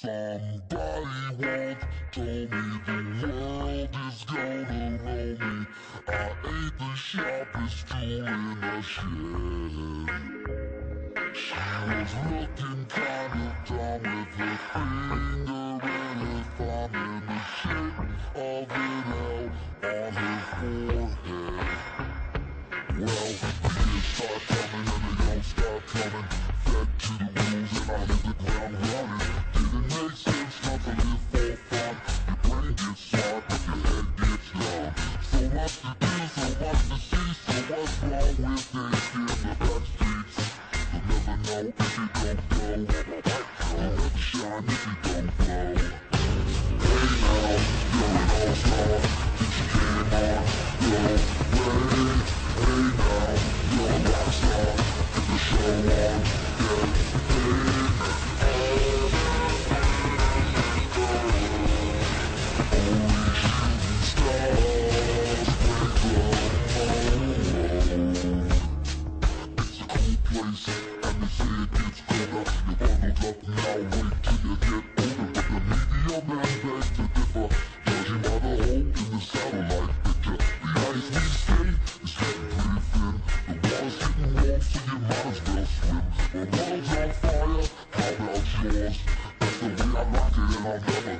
Somebody once told me the world is gonna roll me. I ain't the sharpest tool in the shed. She was looking kinda dumb with her finger and her thumb in the shape of an L on her forehead. Well, Much to do, so much to see. So what's wrong with taking the back streets? You'll never know if you don't go. You'll never shine if you don't glow. Hey now, you're an all-star. Since you came on, go. Hey now, you're a rock star. Get the show on, get paid. Place, and they say it gets colder. You're bundled up now, wait till you get older. But the media man begs to differ, judging by the hole in the satellite picture. The ice we skate is getting pretty thin. The water's getting warm, so you might as well swim. The world's on fire, how about yours? That's the way I like it, and I'll never